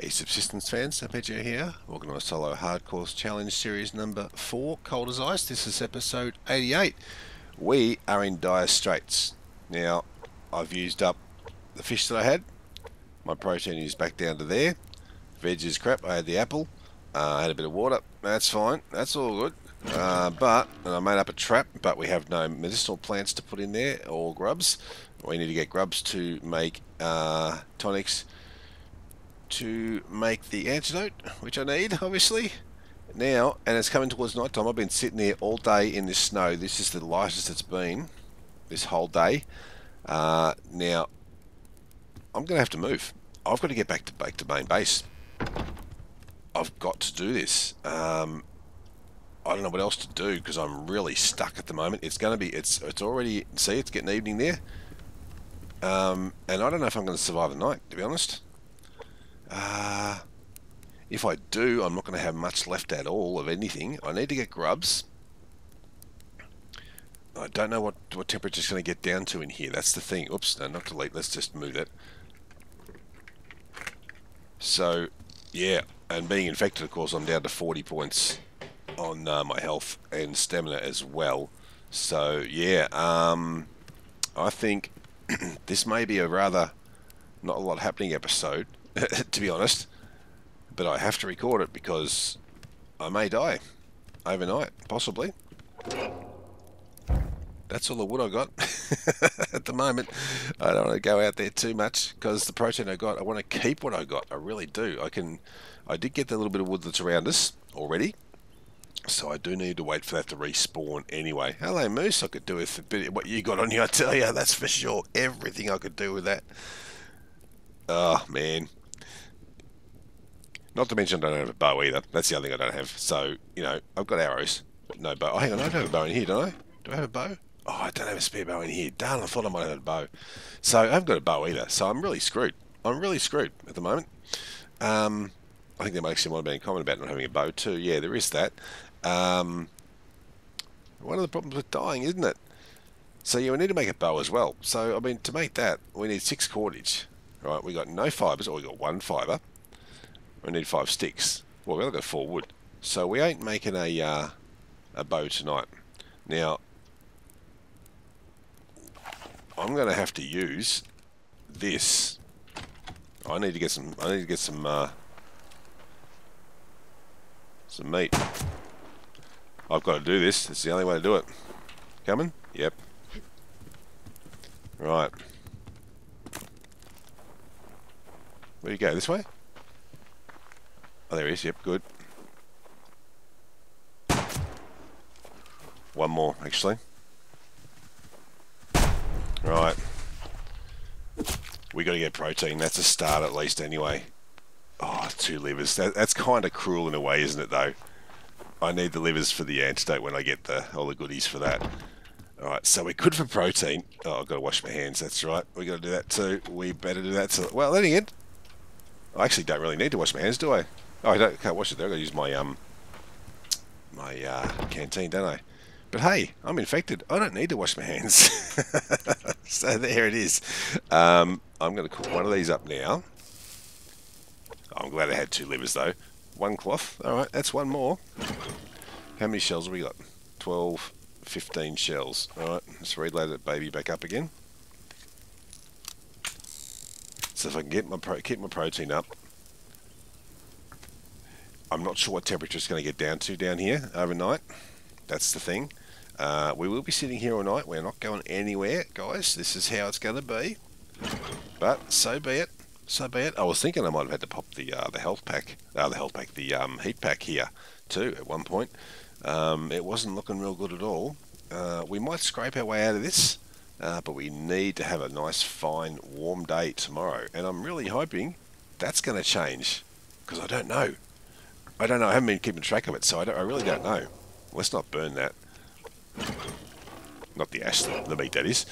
Hey Subsistence fans, Arpeggio here. Welcome to a solo hardcore challenge series number 4, Cold as Ice. This is episode 88. We are in dire straits. Now, I've used up the fish that I had. My protein is back down to there. Veg is crap. I had the apple. Uh, I had a bit of water. That's fine. That's all good. Uh, but, I made up a trap, but we have no medicinal plants to put in there or grubs. We need to get grubs to make uh, tonics to make the antidote, which I need, obviously. Now, and it's coming towards night time. I've been sitting there all day in this snow. This is the lightest it's been this whole day. Uh, now, I'm going to have to move. I've got to get back to back to main base. I've got to do this. Um, I don't know what else to do because I'm really stuck at the moment. It's going to be. It's it's already. See, it's getting evening there. Um, and I don't know if I'm going to survive the night, to be honest. Uh, if I do, I'm not going to have much left at all of anything. I need to get grubs. I don't know what, what temperature is going to get down to in here. That's the thing. Oops, no, not delete. Let's just move it. So, yeah. And being infected, of course, I'm down to 40 points on uh, my health and stamina as well. So, yeah. Um, I think this may be a rather not a lot happening episode. to be honest. But I have to record it because I may die overnight, possibly. That's all the wood I got at the moment. I don't want to go out there too much because the protein I got, I want to keep what I got. I really do. I can. I did get the little bit of wood that's around us already, so I do need to wait for that to respawn anyway. Hello, Moose. I could do with a bit of what you got on you, I tell you. That's for sure. Everything I could do with that. Oh, man. Not to mention I don't have a bow either. That's the other thing I don't have. So, you know, I've got arrows, but no bow. Oh, hang on, I don't have a bow in here, don't I? Do I have a bow? Oh, I don't have a spare bow in here. Darn, I thought I might have a bow. So, I haven't got a bow either. So, I'm really screwed. I'm really screwed at the moment. Um, I think there actually might have been a comment about not having a bow too. Yeah, there is that. Um, one of the problems with dying, isn't it? So, we need to make a bow as well. So, I mean, to make that, we need six cordage. Right, we got no fibres, or we got one fibre. We need five sticks. Well, we've got four wood. So we ain't making a, uh, a bow tonight. Now, I'm going to have to use this. I need to get some. I need to get some. Uh, some meat. I've got to do this. It's the only way to do it. Coming? Yep. Right. Where you go? This way? Oh, there he is. Yep, good. One more, actually. Right. We got to get protein. That's a start at least, anyway. Oh, two livers. That, that's kind of cruel in a way, isn't it, though? I need the livers for the antidote when I get the all the goodies for that. Alright, so we're good for protein. Oh, I've got to wash my hands, that's right. we got to do that too. We better do that too. Well, then again, I actually don't really need to wash my hands, do I? Oh, I don't, can't wash it there. Got to use my um my uh, canteen, don't I? But hey, I'm infected. I don't need to wash my hands. so there it is. Um, I'm going to cook one of these up now. I'm glad I had two livers though. One cloth. All right, that's one more. How many shells have we got? 12, 15 shells. All right, let's reload that baby back up again. So if I can get my keep my protein up, I'm not sure what temperature it's going to get down to down here overnight. That's the thing. Uh, we will be sitting here all night. We're not going anywhere, guys. This is how it's going to be. But so be it. So be it. I was thinking I might have had to pop the uh, the health pack, uh, the health pack, the um, heat pack here too at one point. Um, it wasn't looking real good at all. Uh, we might scrape our way out of this, uh, but we need to have a nice, fine, warm day tomorrow. And I'm really hoping that's going to change because I don't know. I don't know. I haven't been keeping track of it, so I, I really don't know. Let's not burn that. Not the ash, the meat, that is.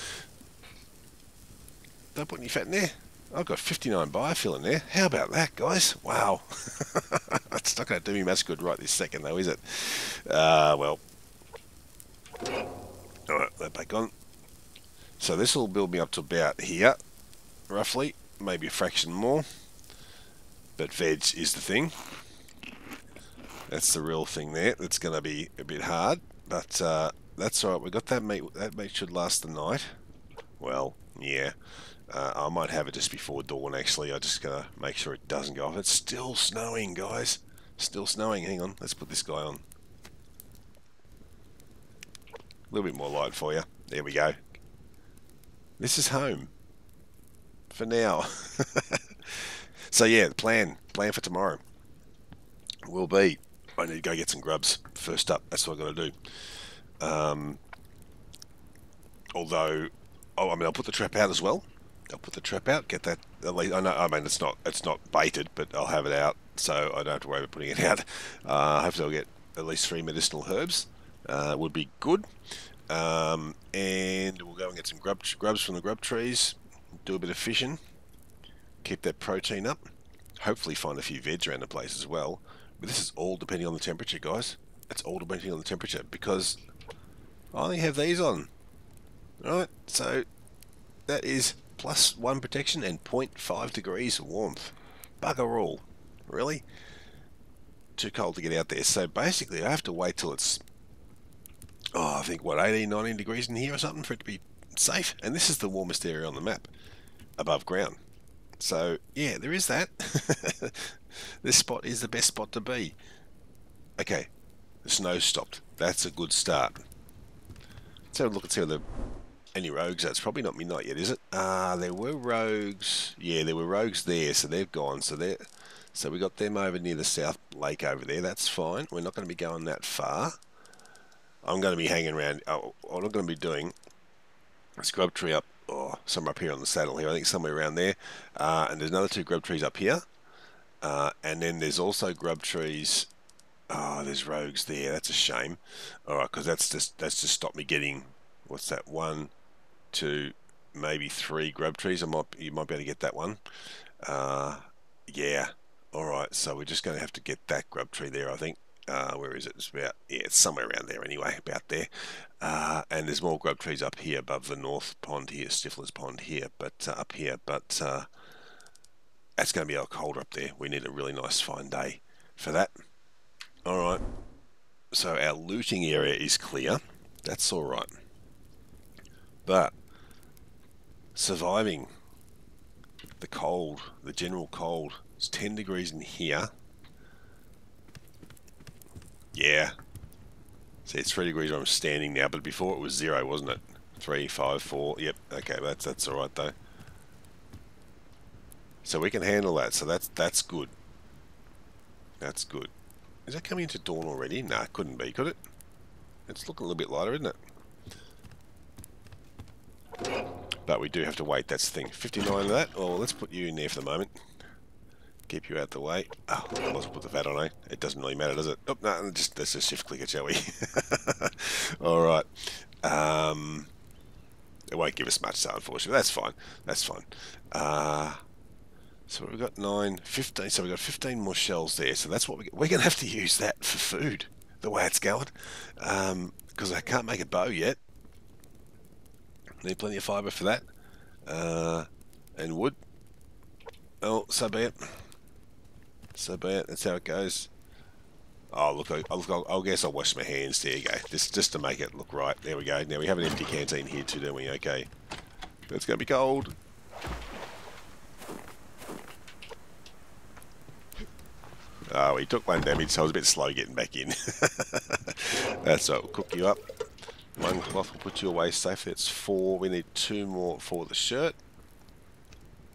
Don't put any fat in there. I've got 59 biofuel in there. How about that, guys? Wow. That's not going to do me much good right this second, though, is it? Uh, well. Alright, that back on. So this will build me up to about here, roughly. Maybe a fraction more. But veg is the thing. That's the real thing there. That's going to be a bit hard, but uh, that's all right. We got that meat. That meat should last the night. Well, yeah. Uh, I might have it just before dawn. Actually, I just gotta make sure it doesn't go off. It's still snowing, guys. Still snowing. Hang on. Let's put this guy on. A little bit more light for you. There we go. This is home. For now. so yeah, the plan. Plan for tomorrow will be I need to go get some grubs first up. That's what I've got to do. Um, although, oh, I mean, I'll put the trap out as well. I'll put the trap out. Get that. At least I know. I mean, it's not it's not baited, but I'll have it out, so I don't have to worry about putting it out. Uh, hopefully, I'll get at least three medicinal herbs. Uh, would be good. Um, and we'll go and get some grub, grubs from the grub trees. Do a bit of fishing. Keep that protein up. Hopefully, find a few veg around the place as well. But this is all depending on the temperature, guys. It's all depending on the temperature because I only have these on. Right, so that is plus one protection and 0.5 degrees warmth. Bugger all. Really? Too cold to get out there. So basically I have to wait till it's, oh, I think, what, 18, 19 degrees in here or something for it to be safe. And this is the warmest area on the map, above ground. So, yeah, there is that. this spot is the best spot to be. Okay, the snow stopped. That's a good start. Let's have a look and see whether any rogues. That's probably not midnight yet, is it? Ah, uh, there were rogues. Yeah, there were rogues there, so they've gone. So they so we got them over near the south lake over there. That's fine. We're not going to be going that far. I'm going to be hanging around. Oh, what I'm going to be doing is grub tree up, oh, somewhere up here on the saddle here. I think somewhere around there. Uh, and there's another two grub trees up here. Uh, and then there's also grub trees. Oh, there's rogues there. That's a shame. All right, because that's just that's just stopped me getting. What's that? One, two, maybe three grub trees. I might you might be able to get that one. Uh, yeah. All right. So we're just going to have to get that grub tree there. I think. Uh, where is it? It's about yeah, it's somewhere around there anyway, about there. Uh, and there's more grub trees up here above the north pond here, Stifler's Pond here, but uh, up here. But uh, that's going to be our colder up there. We need a really nice fine day for that. All right. So our looting area is clear. That's all right. But surviving the cold, the general cold, it's 10 degrees in here. Yeah. See, it's 3 degrees where I'm standing now, but before it was 0, wasn't it? Three, five, four. Yep, okay, that's that's alright though. So we can handle that, so that's that's good. That's good. Is that coming into dawn already? Nah, it couldn't be, could it? It's looking a little bit lighter, isn't it? But we do have to wait, that's the thing. 59 of that? Well, let's put you in there for the moment. Keep you out the way. Oh, I must put the fat on, eh? It doesn't really matter, does it? Oh, no, just, let's just shift click it, shall we? Alright. Um, it won't give us much, so unfortunately. That's fine. That's fine. Uh, so we've got 9, 15, so we've got 15 more shells there, so that's what we, we're going to have to use that for food, the way it's going, because um, I can't make a bow yet. Need plenty of fibre for that, uh, and wood. Oh, so be it. So be it, that's how it goes. Oh, look, I, I'll guess I'll wash my hands. There you go. Just, just to make it look right. There we go. Now we have an empty canteen here too, don't we? Okay. It's going to be cold. Oh, he took one damage, so I was a bit slow getting back in. That's right, we'll cook you up. One cloth will put you away safe. That's four. We need two more for the shirt.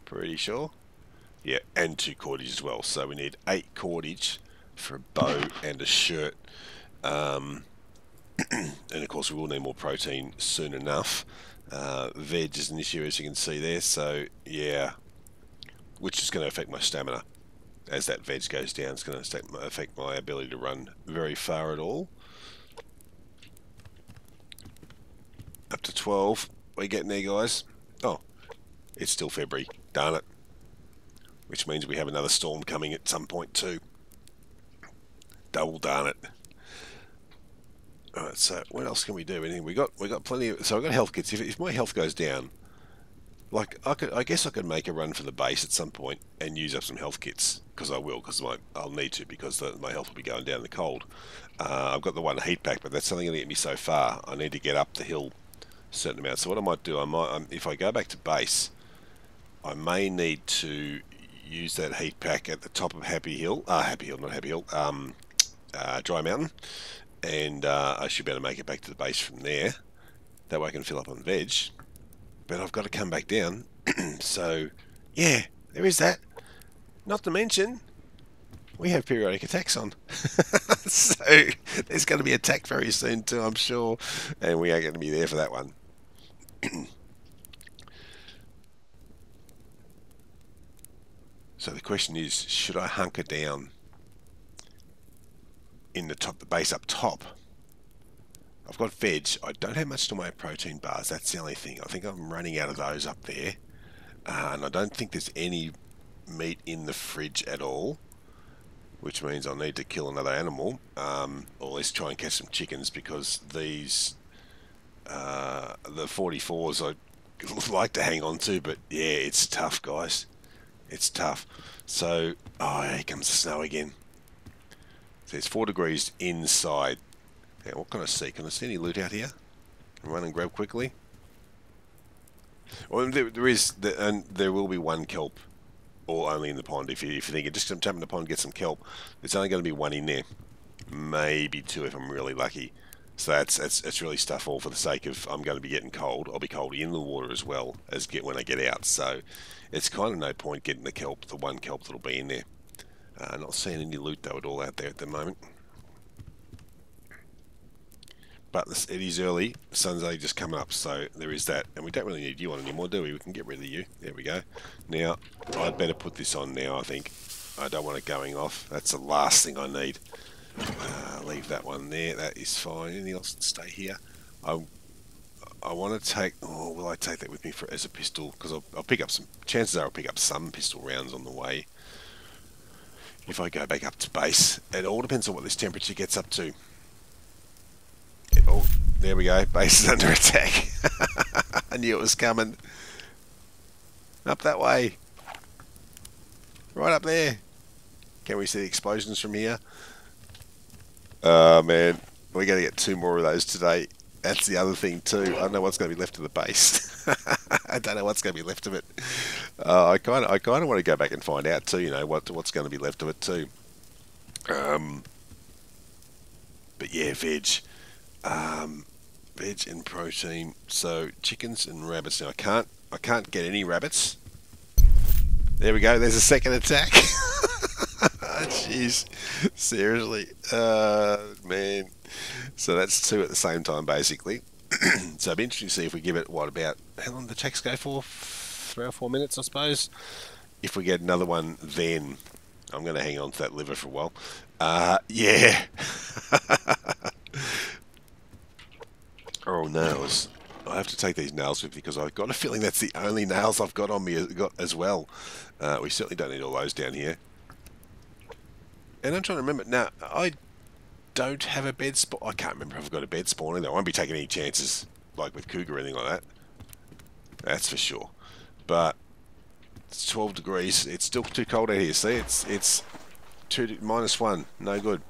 Pretty sure. Yeah, and two cordage as well. So we need eight cordage for a bow and a shirt. Um, and of course, we will need more protein soon enough. Uh, veg is an issue, as you can see there. So, yeah, which is going to affect my stamina as that veg goes down, it's going to affect my ability to run very far at all. Up to 12. We're getting there, guys. Oh, it's still February. Darn it. Which means we have another storm coming at some point too. Double darn it. Alright, so what else can we do? Anything we got we got plenty of so I've got health kits. If, if my health goes down, like I could, I guess I could make a run for the base at some point and use up some health kits because I will, because I'll need to because the, my health will be going down the cold. Uh, I've got the one heat pack, but that's only going to get me so far. I need to get up the hill a certain amount. So what I might do, I might, um, if I go back to base, I may need to use that heat pack at the top of Happy Hill, uh, Happy Hill, not Happy Hill, um, uh, Dry Mountain, and uh, I should be able to make it back to the base from there. That way I can fill up on veg but I've got to come back down. so, yeah, there is that. Not to mention, we have periodic attacks on. so, there's going to be attack very soon too, I'm sure. And we are going to be there for that one. so the question is, should I hunker down in the top, the base up top? I've got veg. I don't have much to my protein bars. That's the only thing. I think I'm running out of those up there. Uh, and I don't think there's any meat in the fridge at all. Which means I'll need to kill another animal. Um, or at least try and catch some chickens because these... Uh, the 44s I like to hang on to. But yeah, it's tough, guys. It's tough. So, oh, here comes the snow again. So it's 4 degrees inside yeah, what can I see? Can I see any loot out here? Run and grab quickly. Well, there, there is, and there will be one kelp, or only in the pond. If you if you think just jump in the pond, get some kelp. There's only going to be one in there, maybe two if I'm really lucky. So that's that's that's really stuff all for the sake of I'm going to be getting cold. I'll be cold in the water as well as get when I get out. So it's kind of no point getting the kelp, the one kelp that'll be in there. Uh, not seeing any loot though at all out there at the moment but it is early. Sun's only just coming up, so there is that. And we don't really need you on anymore, do we? We can get rid of you. There we go. Now, I'd better put this on now, I think. I don't want it going off. That's the last thing I need. Uh, leave that one there. That is fine. Anything else stay here? I, I want to take... Oh, will I take that with me for as a pistol? Because I'll, I'll pick up some... Chances are I'll pick up some pistol rounds on the way. If I go back up to base. It all depends on what this temperature gets up to. Oh, there we go. Base is under attack. I knew it was coming. Up that way. Right up there. Can we see the explosions from here? Oh, man. We're going to get two more of those today. That's the other thing, too. I don't know what's going to be left of the base. I don't know what's going to be left of it. Uh, I kind of I kind of want to go back and find out, too, you know, what what's going to be left of it, too. Um, but yeah, veg um, veg and protein. So chickens and rabbits. Now I can't I can't get any rabbits. There we go. There's a second attack. Jeez, seriously, uh, man. So that's two at the same time, basically. so it'll be interesting to see if we give it what about how long the attacks go for? Three or four minutes, I suppose. If we get another one, then I'm going to hang on to that liver for a while. Uh, yeah. Oh, nails. I have to take these nails with because I've got a feeling that's the only nails I've got on me as well. Uh, we certainly don't need all those down here. And I'm trying to remember. Now, I don't have a bed spawn. I can't remember if I've got a bed spawn either. I won't be taking any chances, like with Cougar or anything like that. That's for sure. But it's 12 degrees. It's still too cold out here. See, it's it's two minus one. No good.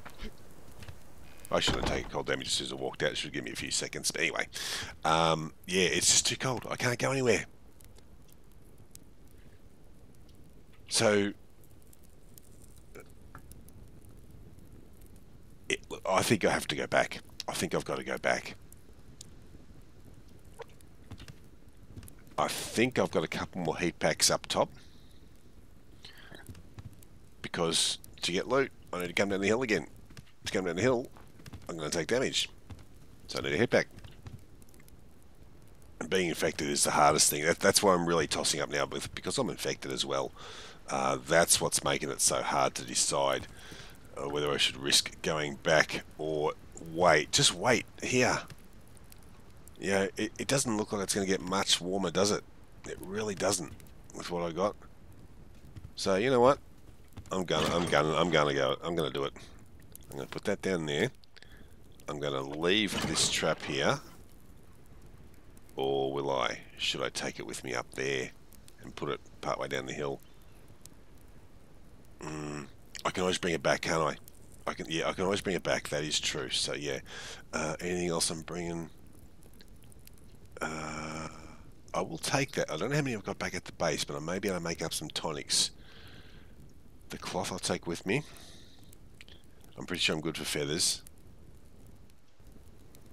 I shouldn't have taken cold damage as soon as I walked out. It should give me a few seconds. But anyway, um, yeah, it's just too cold. I can't go anywhere. So, it, I think I have to go back. I think I've got to go back. I think I've got a couple more heat packs up top. Because to get loot, I need to come down the hill again. To come down the hill, I'm going to take damage. So I need to hit back. And being infected is the hardest thing. That, that's why I'm really tossing up now, with, because I'm infected as well. Uh, that's what's making it so hard to decide uh, whether I should risk going back or wait. Just wait here. Yeah, it, it doesn't look like it's going to get much warmer, does it? It really doesn't with what I got. So you know what? I'm gonna, I'm gonna, I'm gonna go. I'm gonna do it. I'm gonna put that down there. I'm going to leave this trap here. Or will I? Should I take it with me up there and put it partway down the hill? Mm, I can always bring it back, can't I? I can, yeah, I can always bring it back. That is true. So yeah. Uh, anything else I'm bringing? Uh, I will take that. I don't know how many I've got back at the base, but I may be able to make up some tonics. The cloth I'll take with me. I'm pretty sure I'm good for feathers.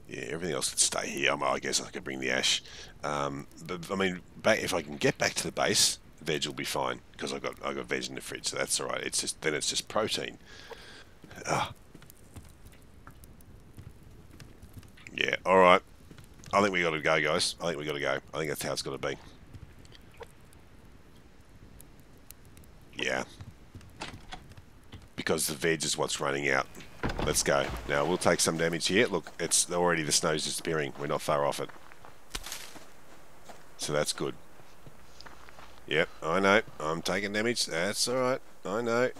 Yeah, everything else could stay here. I guess I could bring the ash. Um, but I mean, back, if I can get back to the base, veg will be fine because I got I got veg in the fridge, so that's all right. It's just then it's just protein. Ah. Yeah, all right. I think we got to go, guys. I think we got to go. I think that's how it's got to be. Yeah. Because the veg is what's running out. Let's go. Now, we'll take some damage here. Look, it's already the snow's disappearing. We're not far off it. So that's good. Yep, I know. I'm taking damage. That's alright. I know.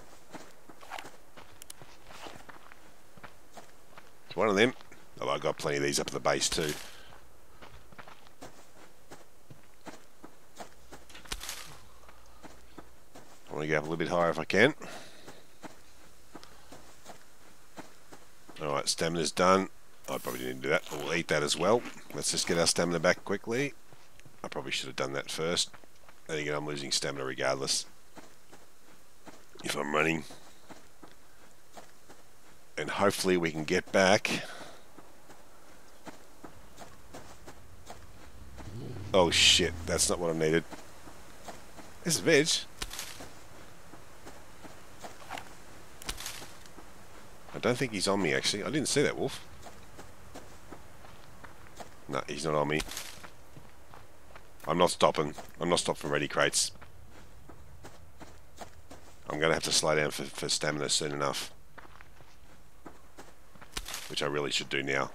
It's one of them. Oh, I've got plenty of these up at the base too. I want to go up a little bit higher if I can. Alright, stamina's done. I probably didn't do that. We'll eat that as well. Let's just get our stamina back quickly. I probably should have done that first. Then again, I'm losing stamina regardless. If I'm running. And hopefully we can get back. Oh shit, that's not what I needed. This is veg. I don't think he's on me actually. I didn't see that wolf. No, he's not on me. I'm not stopping. I'm not stopping ready crates. I'm going to have to slow down for, for stamina soon enough. Which I really should do now.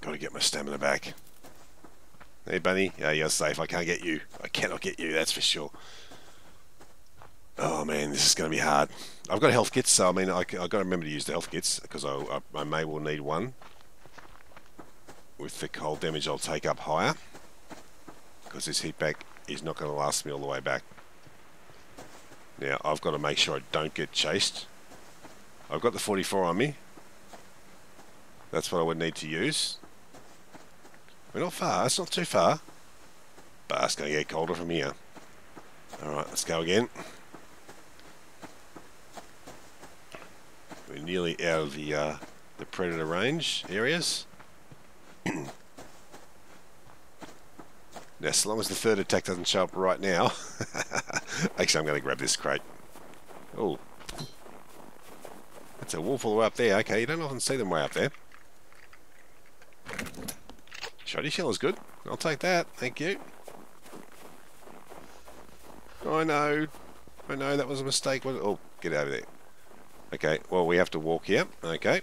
Got to get my stamina back. Hey, Bunny. Yeah, you're safe. I can't get you. I cannot get you, that's for sure. Oh, man, this is going to be hard. I've got health kits, so I mean, I, have got to remember to use the health kits, because I, I, I may well need one. With the cold damage, I'll take up higher. Because this heat pack is not going to last me all the way back. Now, I've got to make sure I don't get chased. I've got the 44 on me. That's what I would need to use. We're not far, it's not too far. But it's going to get colder from here. Alright, let's go again. We're nearly out of the, uh, the predator range areas. now, so long as the third attack doesn't show up right now... Actually, I'm going to grab this crate. Oh. That's a wolf all the way up there. Okay, you don't often see them way up there. Shoddy shell is good. I'll take that. Thank you. I know. I know that was a mistake. Oh, get out of there. Okay, well, we have to walk here. Okay.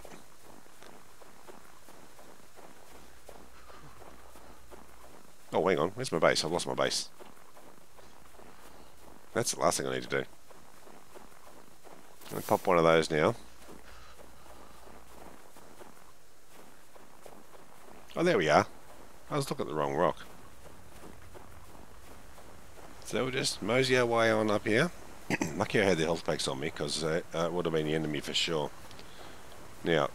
Oh, hang on. Where's my base? I've lost my base. That's the last thing I need to do. I'm going to pop one of those now. Oh, there we are. I was looking at the wrong rock. So we'll just mosey our way on up here. Lucky I had the health packs on me because uh, it would have been the enemy for sure. Now,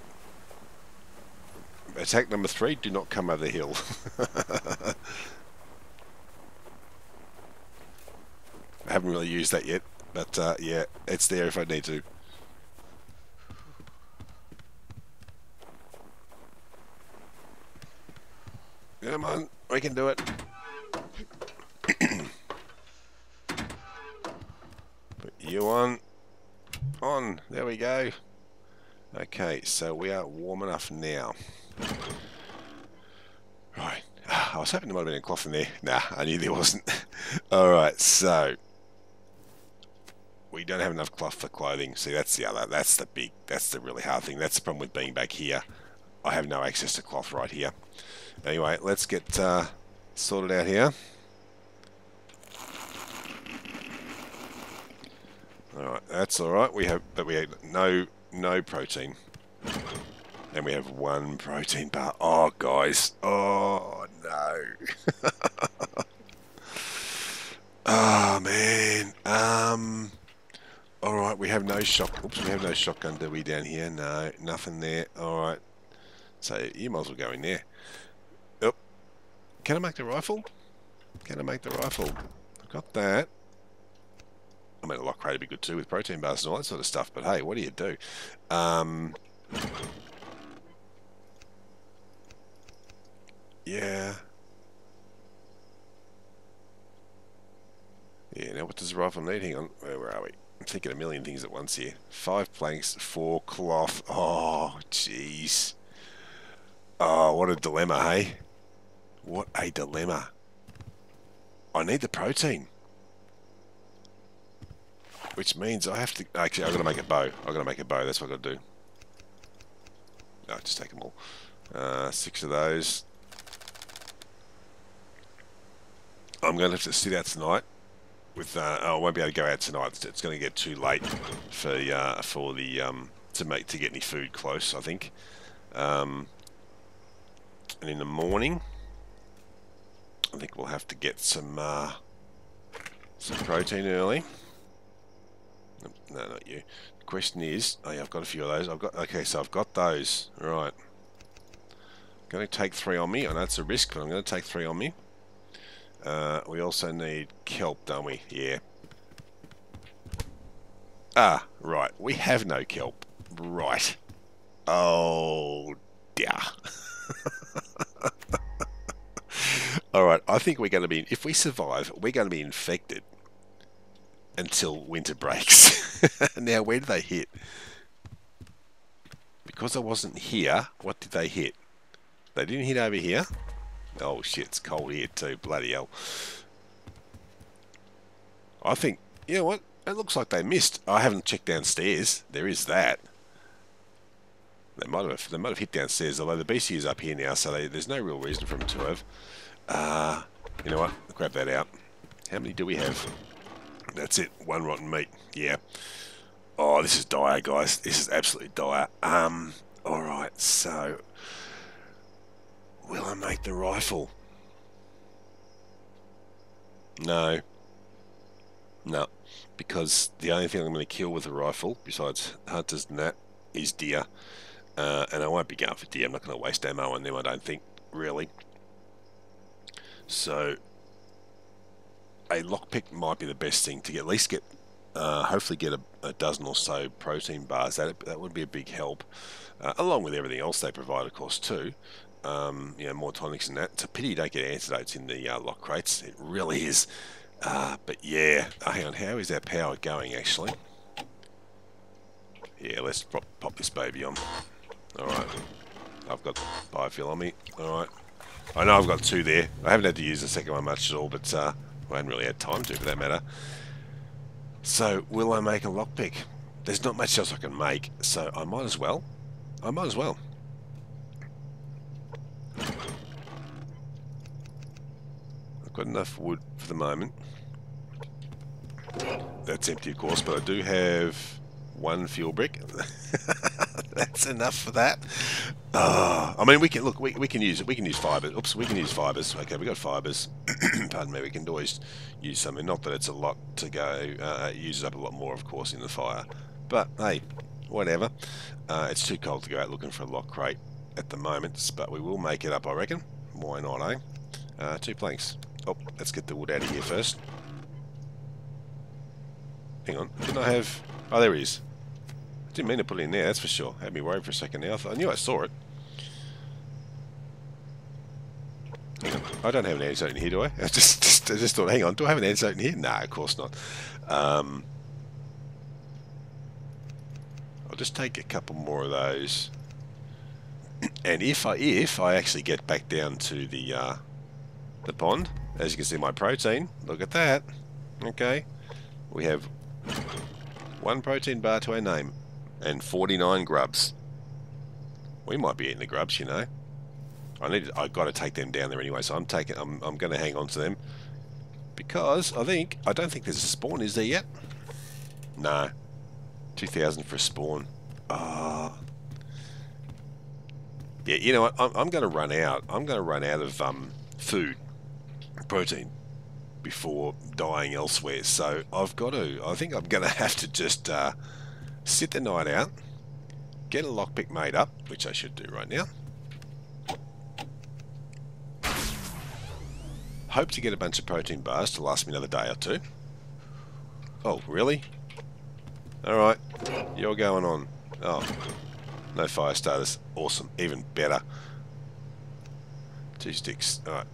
attack number three, do not come over the hill. I haven't really used that yet, but uh, yeah, it's there if I need to. Come on, we can do it. Put you on. On. There we go. Okay, so we are warm enough now. Right. Ah, I was hoping there might have been a cloth in there. Nah, I knew there wasn't. Alright, so we don't have enough cloth for clothing. See, that's the other, that's the big, that's the really hard thing. That's the problem with being back here. I have no access to cloth right here. Anyway, let's get uh, sorted out here. Alright, that's alright. We have, but we have no, no protein. And we have one protein bar. Oh, guys. Oh, no. oh, man. Um... Alright, we have no shock. Oops, we have no shotgun, do we, down here? No, nothing there. Alright. So, you might as well go in there. Oh. Can I make the rifle? Can I make the rifle? I've got that. I mean, a lock crate would be good too with protein bars and all that sort of stuff, but hey, what do you do? Um, yeah. Yeah, now what does the rifle need? Hang on, where, where are we? I'm thinking a million things at once here. Five planks, four cloth. Oh, jeez. Oh, what a dilemma, hey? What a dilemma. I need the protein. Which means I have to... Actually, I've got to make a bow. I've got to make a bow. That's what I've got to do. No, just take them all. Uh, six of those. I'm going to have to sit out tonight. With uh, oh, I won't be able to go out tonight. It's going to get too late for uh, for the um, to make to get any food close. I think. Um, and in the morning, I think we'll have to get some uh, some protein early. No, not you. The question is, oh yeah, I've got a few of those. I've got okay, so I've got those. Right. Going to take three on me. I know it's a risk, but I'm going to take three on me. Uh, we also need kelp, don't we? Yeah. Ah, right. We have no kelp. Right. Oh, dear. Alright, I think we're going to be, if we survive, we're going to be infected until winter breaks. now, where did they hit? Because I wasn't here, what did they hit? They didn't hit over here. Oh shit, it's cold here too, bloody hell. I think, you know what? It looks like they missed. I haven't checked downstairs. There is that. They might have they might have hit downstairs, although the BC is up here now, so they, there's no real reason for them to have. Uh, you know what? Grab that out. How many do we have? That's it. One rotten meat. Yeah. Oh, this is dire, guys. This is absolutely dire. Um, alright, so... Will I make the rifle? No. No. Because the only thing I'm going to kill with a rifle, besides hunters and that, is deer. Uh, and I won't be going for deer. I'm not going to waste ammo on them, I don't think, really. So, a lockpick might be the best thing to get, at least get, uh, hopefully get a, a, dozen or so protein bars. That, that would be a big help, uh, along with everything else they provide, of course, too. Um, you know, more tonics and that. It's a pity you don't get antidotes in the uh, lock crates. It really is. Uh, but yeah, oh, hang on, how is our power going actually? Yeah, let's pop, pop this baby on. Alright. I've got biofuel on me. Alright. I know I've got two there. I haven't had to use the second one much at all, but uh, I haven't really had time to for that matter. So, will I make a lockpick? There's not much else I can make, so I might as well. I might as well. I've got enough wood for the moment. That's empty, of course, but I do have one fuel brick. That's enough for that. Uh, I mean, we can look. We, we can use it. We can use fibers. Oops, we can use fibers. Okay, we got fibers. Pardon me. We can always use something. Not that it's a lot to go. Uh, it uses up a lot more, of course, in the fire. But hey, whatever. Uh, it's too cold to go out looking for a lock crate at the moment, but we will make it up, I reckon. Why not, eh? Uh, two planks. Oh, let's get the wood out of here first. Hang on. Didn't I have... Oh, there he is. Didn't mean to put it in there, that's for sure. Had me worried for a second now. I, I knew I saw it. I don't have an antidote in here, do I? I just, just, I just thought, hang on, do I have an antidote in here? Nah, of course not. Um, I'll just take a couple more of those. And if I if I actually get back down to the uh, the pond, as you can see my protein, look at that. Okay, we have one protein bar to our name and 49 grubs. We might be eating the grubs, you know. I need. I got to take them down there anyway, so I'm taking. I'm. I'm going to hang on to them because I think I don't think there's a spawn. Is there yet? No. 2,000 for a spawn. Ah. Yeah, you know what? I'm, I'm going to run out. I'm going to run out of um, food, protein, before dying elsewhere. So I've got to. I think I'm going to have to just uh, sit the night out, get a lockpick made up, which I should do right now. Hope to get a bunch of protein bars to last me another day or two. Oh, really? Alright, you're going on. Oh, no fire starters. Awesome. Even better. Two sticks. Alright.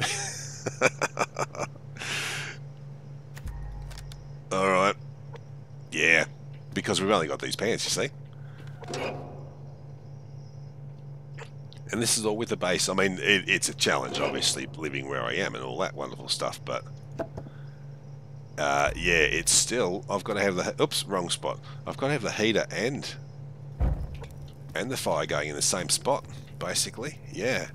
Alright. Yeah. Because we've only got these pants, you see. And this is all with the base. I mean, it, it's a challenge, obviously, living where I am and all that wonderful stuff, but... Uh, yeah, it's still... I've got to have the... Oops, wrong spot. I've got to have the heater and... And the fire going in the same spot, basically. Yeah.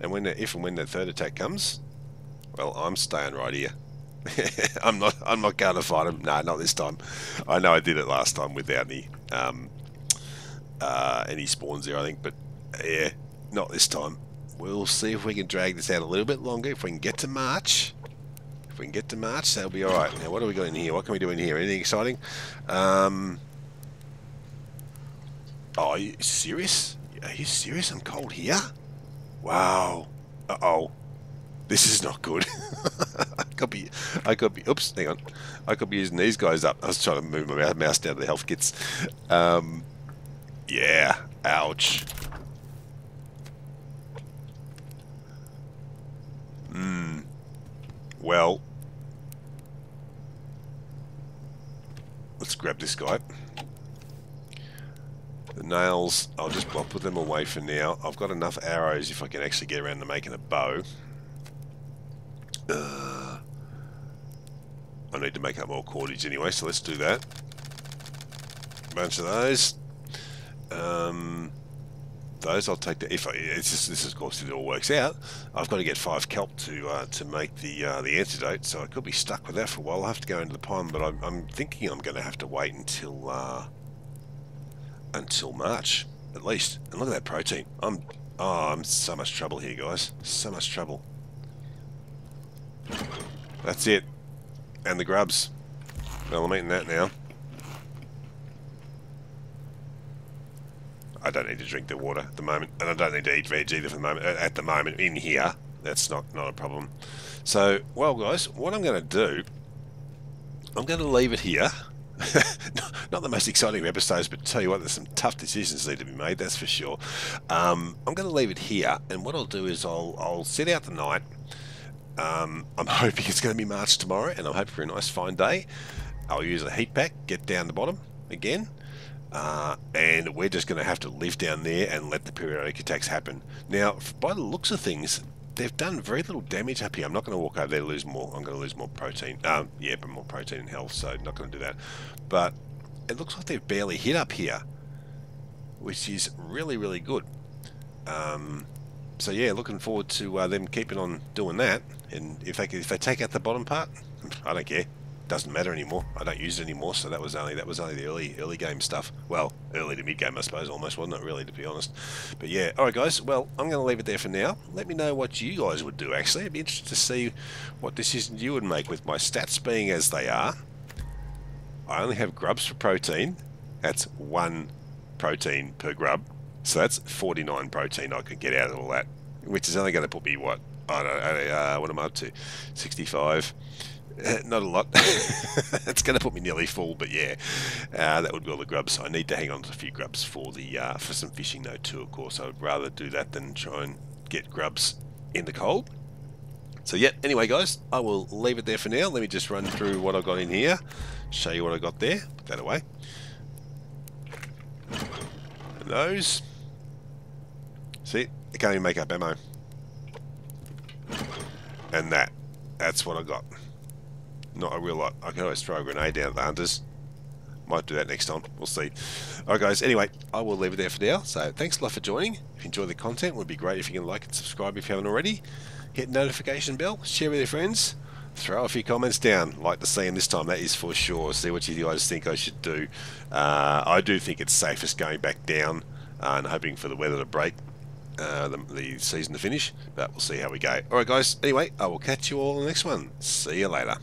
And when the, if and when the third attack comes, well, I'm staying right here. I'm not. I'm not going to fight him. No, not this time. I know I did it last time without any um, uh, any spawns there. I think, but yeah, not this time. We'll see if we can drag this out a little bit longer. If we can get to March, if we can get to March, that'll be all right. Now, what do we got in here? What can we do in here? Anything exciting? Um, oh, are you serious? Are you serious? I'm cold here. Wow. Uh oh. This is not good. I could be, I could be, oops, hang on. I could be using these guys up. I was trying to move my mouse down to the health kits. Um, yeah, ouch. Well. Let's grab this guy. The nails, I'll just I'll put them away for now. I've got enough arrows if I can actually get around to making a bow. Uh, I need to make up more cordage anyway, so let's do that. A bunch of those. Um, those I'll take. The, if I, it's just, this is of course if it all works out. I've got to get five kelp to uh, to make the uh, the antidote, so I could be stuck with that for a while. I'll have to go into the pond, but I'm, I'm thinking I'm going to have to wait until uh, until March at least. And look at that protein. I'm oh, I'm so much trouble here, guys. So much trouble. That's it. And the grubs. Well, I'm eating that now. I don't need to drink the water at the moment, and I don't need to eat veg either for the moment. At the moment, in here, that's not not a problem. So, well, guys, what I'm going to do, I'm going to leave it here. not the most exciting episodes, but tell you what, there's some tough decisions need to be made. That's for sure. Um, I'm going to leave it here, and what I'll do is I'll I'll sit out the night. Um, I'm hoping it's going to be March tomorrow, and I'm hoping for a nice fine day. I'll use a heat pack, get down the bottom again, uh, and we're just going to have to live down there and let the periodic attacks happen. Now, by the looks of things, they've done very little damage up here. I'm not going to walk over there lose more. I'm going to lose more protein. Um, yeah, but more protein and health, so not going to do that. But it looks like they've barely hit up here, which is really, really good. Um, so yeah, looking forward to uh, them keeping on doing that. And if they if they take out the bottom part, I don't care doesn't matter anymore. I don't use it anymore, so that was only that was only the early early game stuff. Well, early to mid game, I suppose, almost wasn't it really, to be honest. But yeah, all right, guys. Well, I'm going to leave it there for now. Let me know what you guys would do. Actually, I'd be interested to see what decisions you would make with my stats being as they are. I only have grubs for protein. That's one protein per grub, so that's 49 protein I could get out of all that, which is only going to put me what I don't know. Uh, what am I up to? 65. Not a lot. it's going to put me nearly full, but yeah, uh, that would be all the grubs. I need to hang on to a few grubs for the uh, for some fishing though too. Of course, I would rather do that than try and get grubs in the cold. So yeah. Anyway, guys, I will leave it there for now. Let me just run through what I've got in here, show you what I got there. Put that away. And those. See, I can't even make up ammo. And that. That's what I got not a real lot. I can always throw a grenade down at the hunters. Might do that next time. We'll see. Alright guys, anyway, I will leave it there for now. So thanks a lot for joining. If you enjoy the content, it would be great if you can like and subscribe if you haven't already. Hit notification bell, share with your friends. throw a few comments down. Like to see them this time, that is for sure. See what you guys think I should do. Uh, I do think it's safest going back down uh, and hoping for the weather to break. Uh, the, the season to finish, but we'll see how we go. Alright guys, anyway, I will catch you all in the next one. See you later.